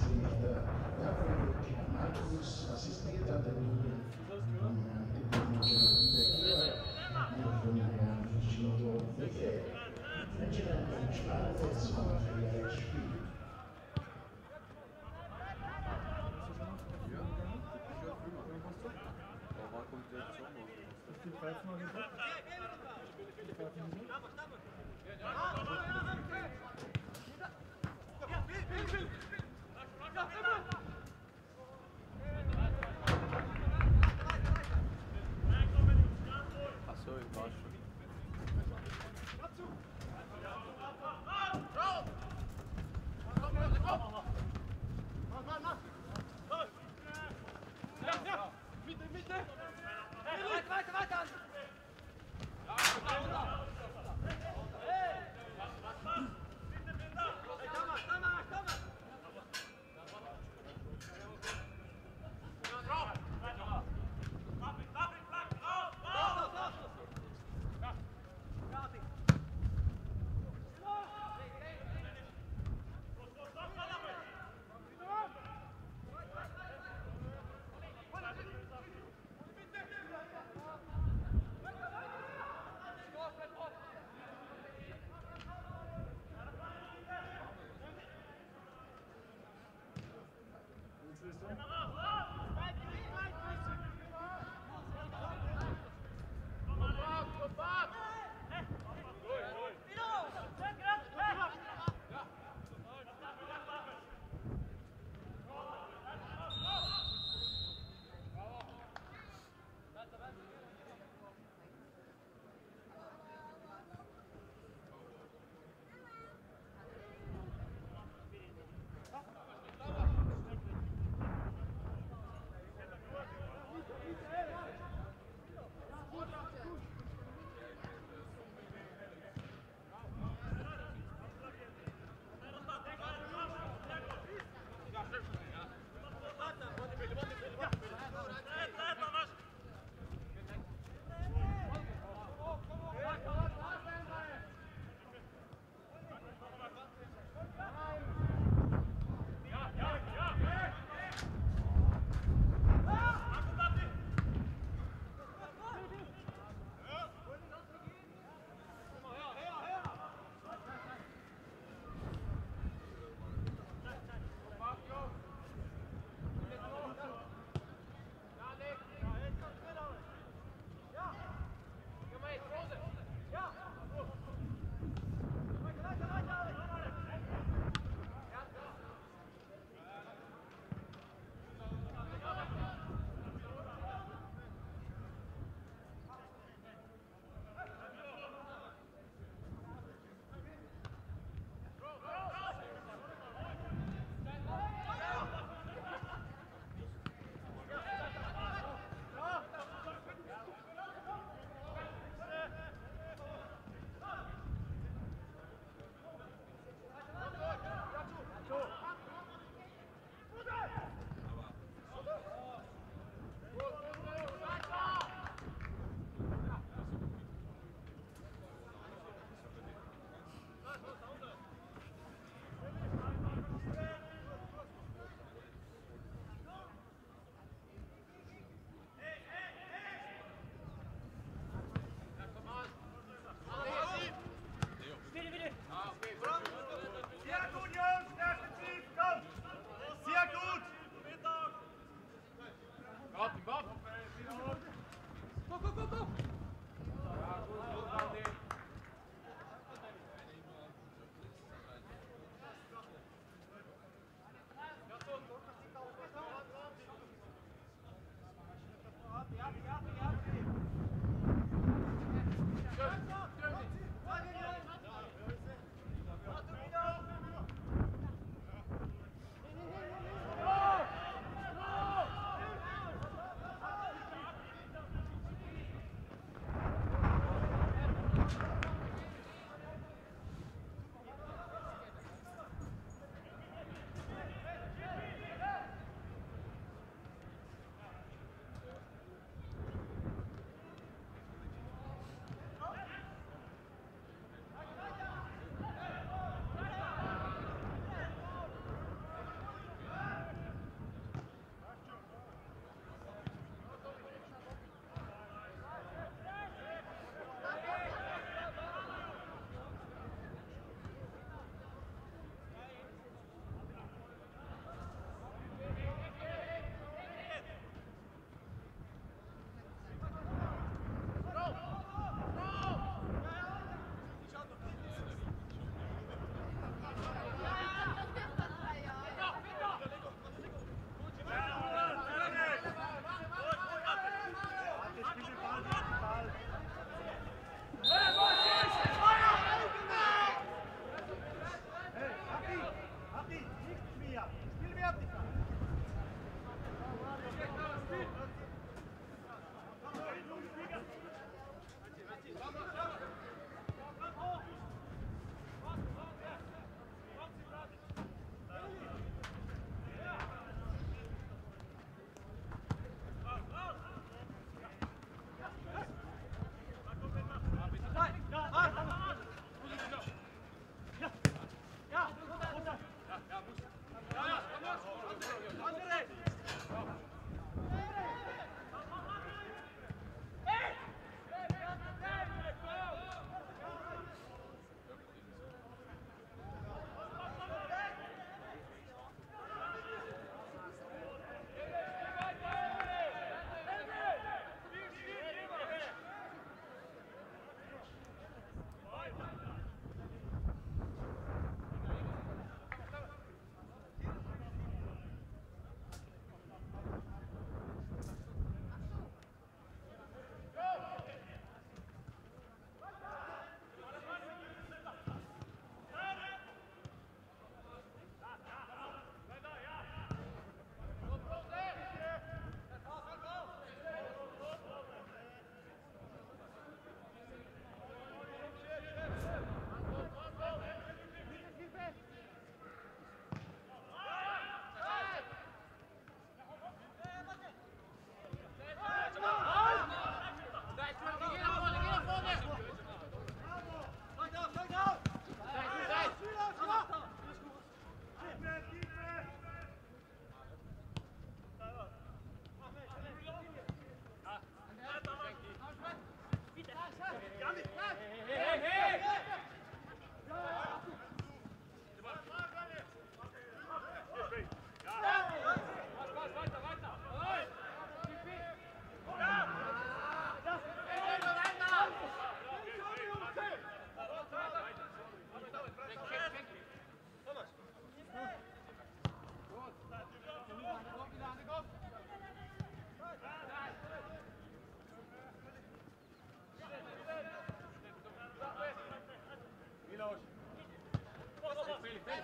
Senhora Carolina Marcos, assistida da minha Antigamente, para o Edson Ferreira Espírito.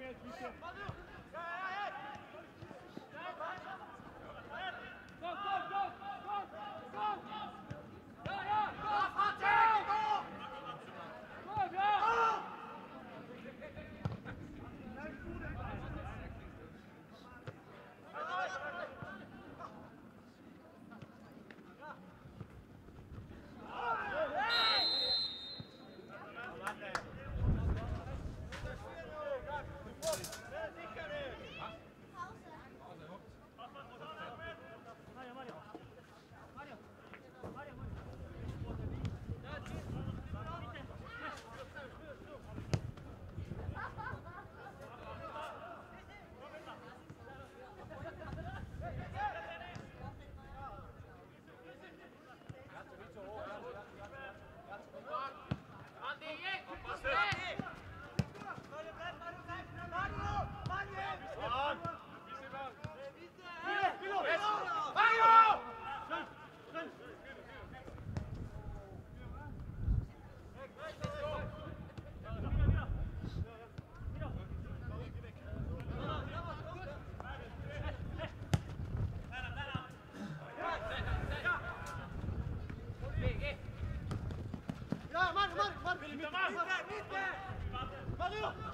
Hadi. Valeu!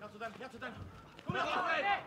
Jatso tän, jatso tän. Schneller,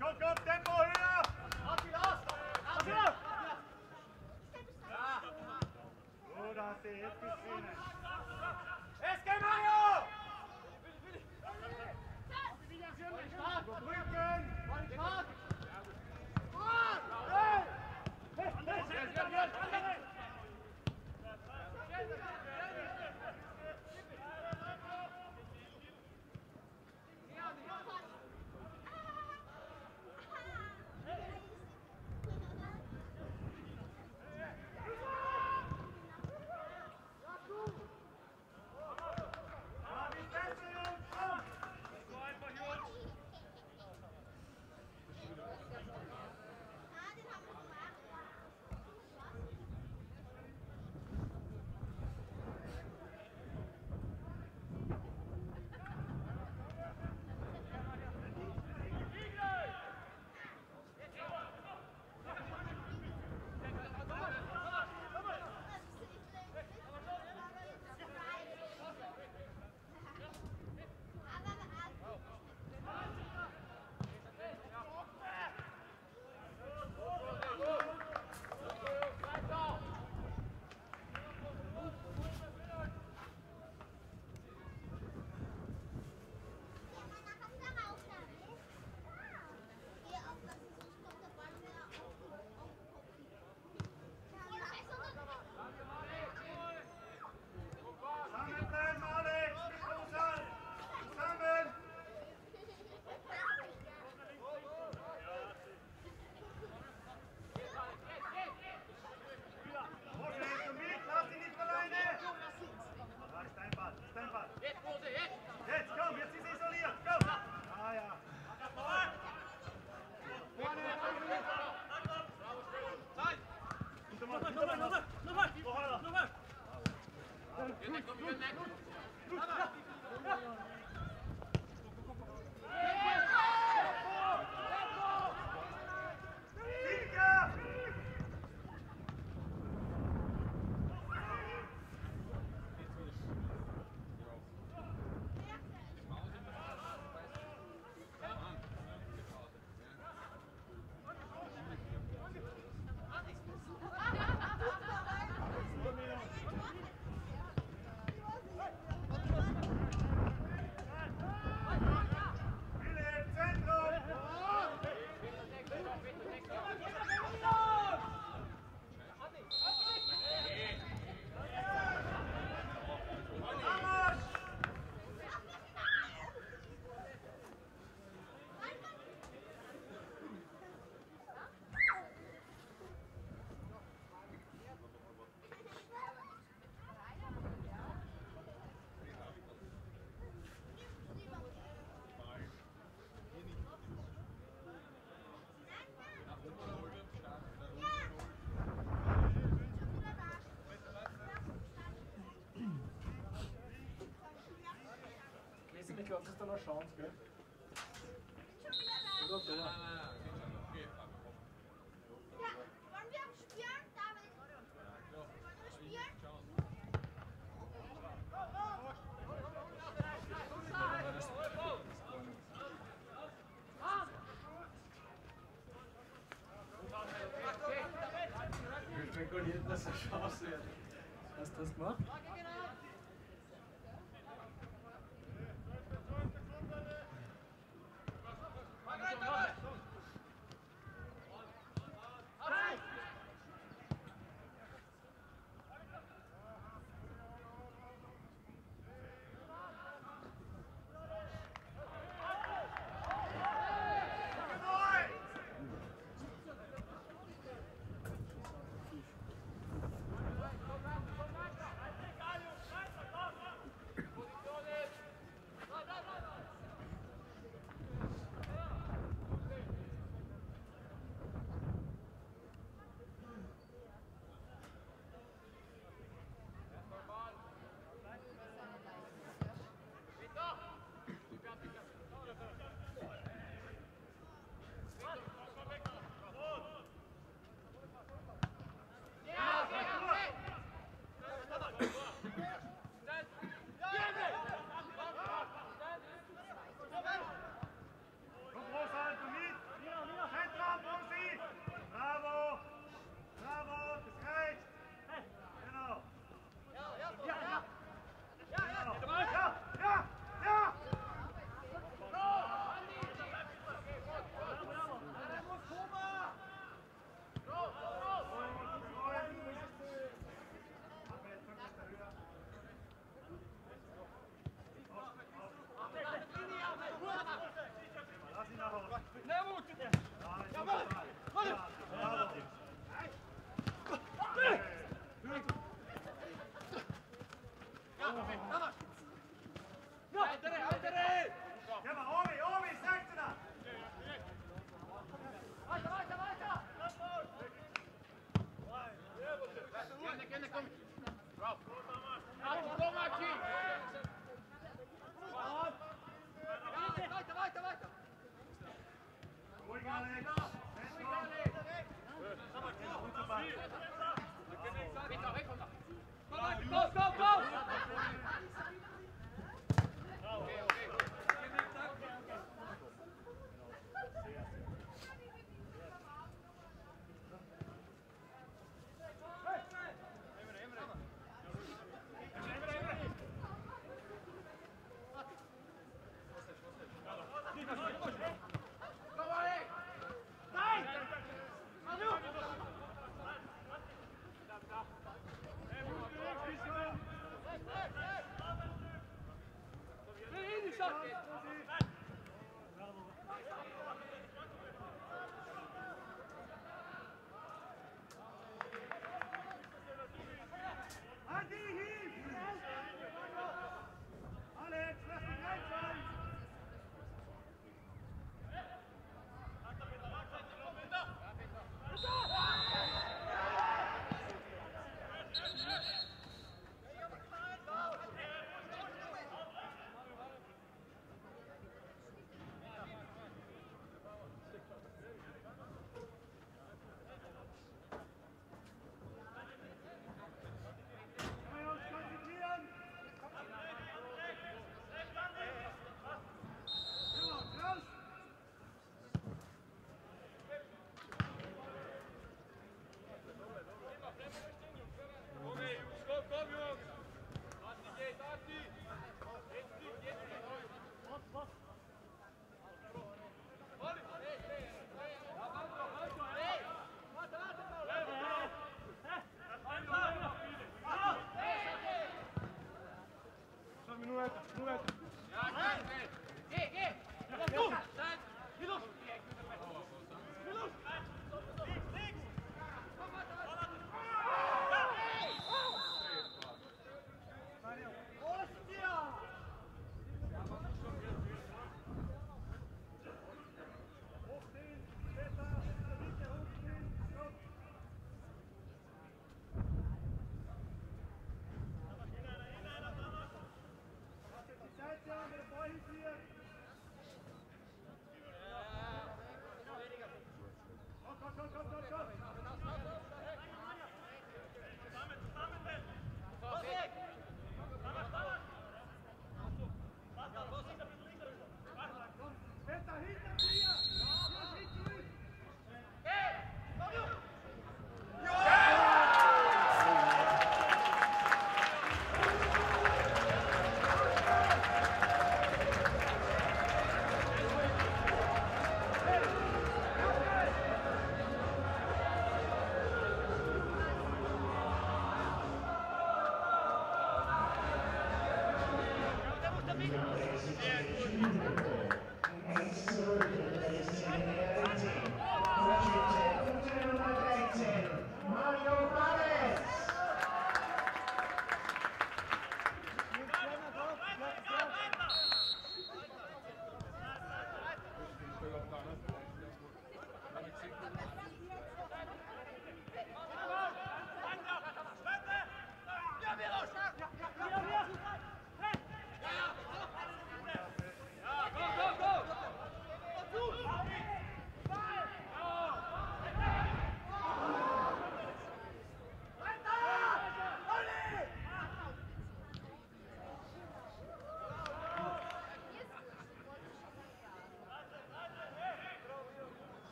Komm, komm, Tempo höher! Auf die Last! Ja, Oder hast sie jetzt gesehen? dann eine Chance, gell? Schon wieder da!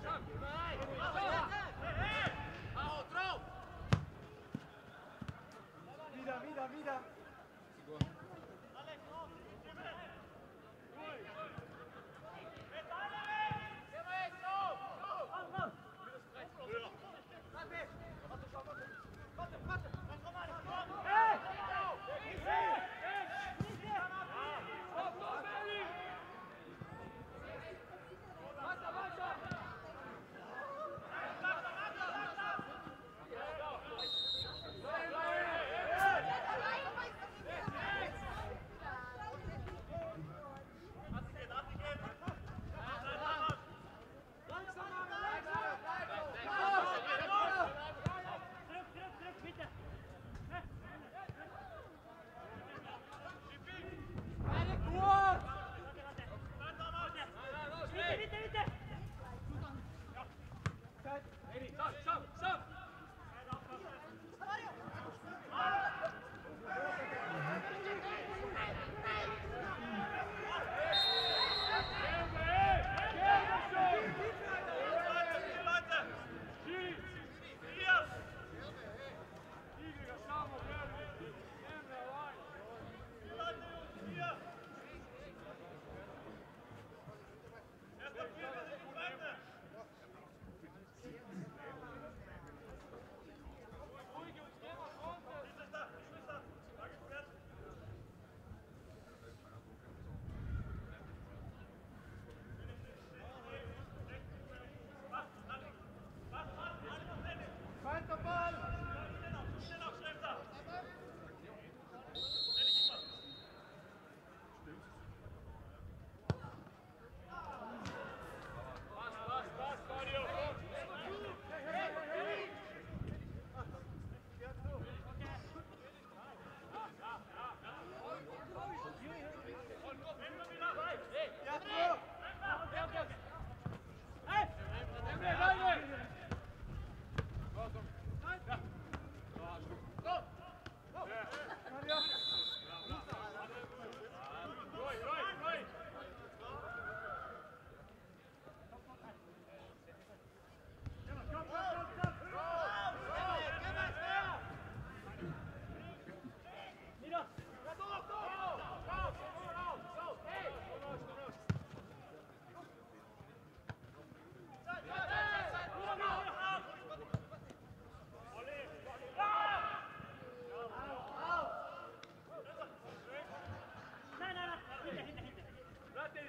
Stop, stop, stop.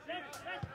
Six, six.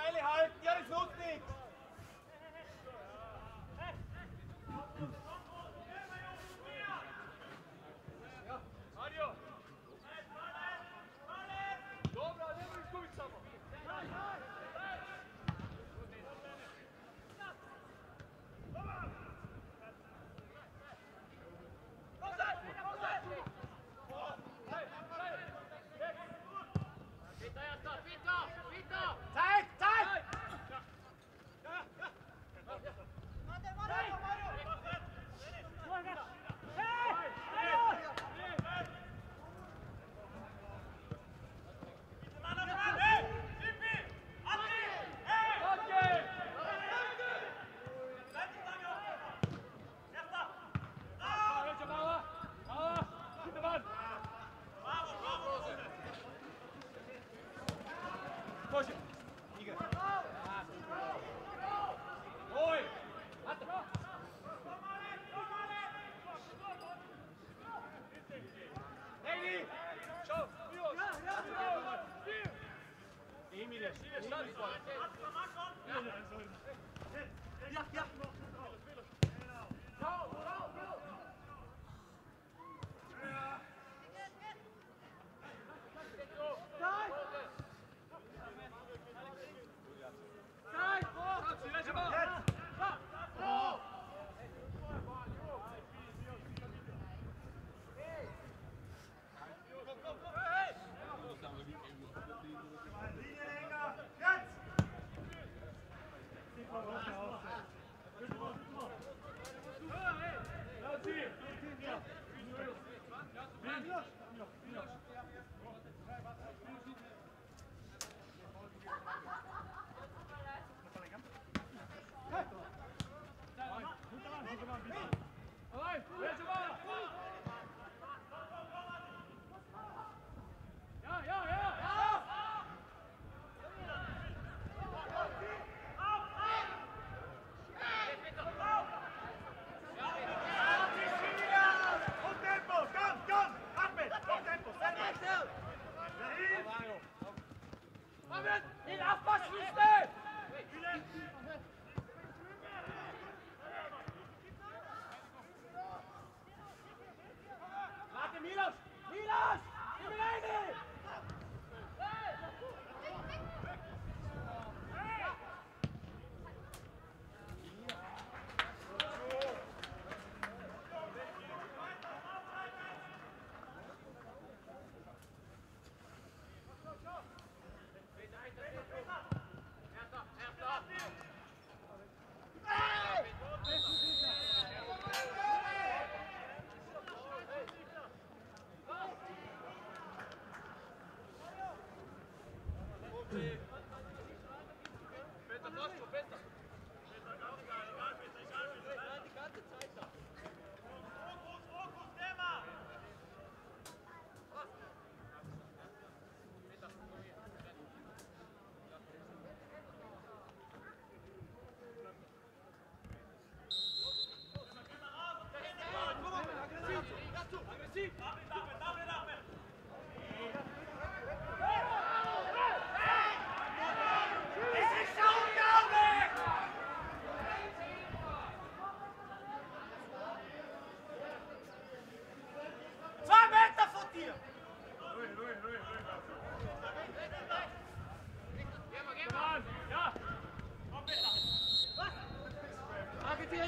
Beine halten, ja, das nutzt nichts. Emilio, stari. Ja, ja.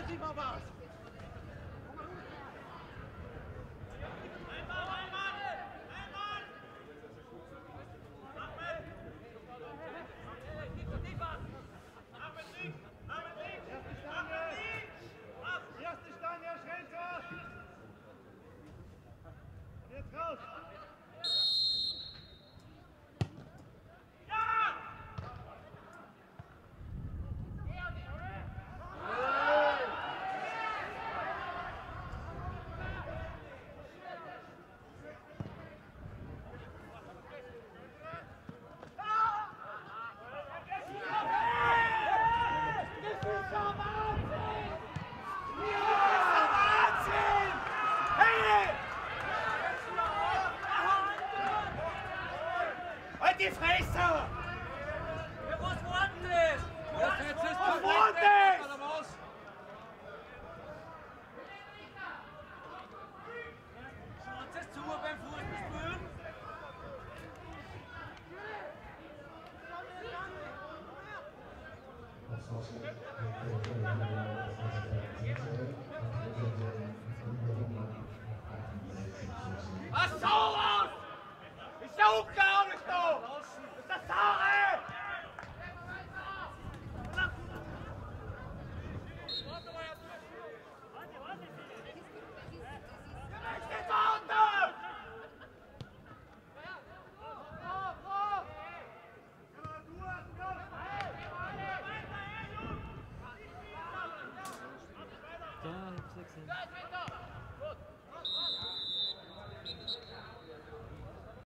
Walczyć o was! Die Fresse!